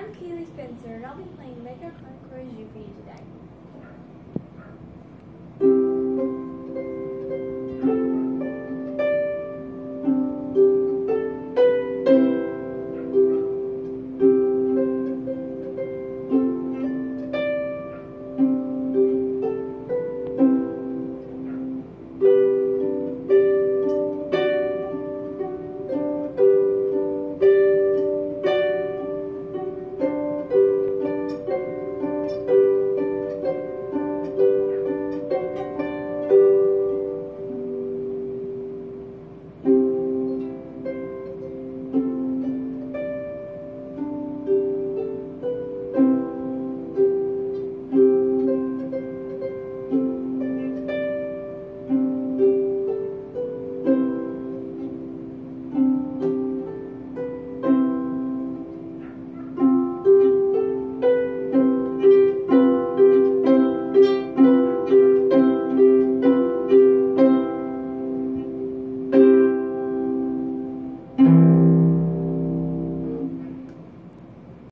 I'm Kaylee Spencer and I'll be playing Mega Conquerors U for you today.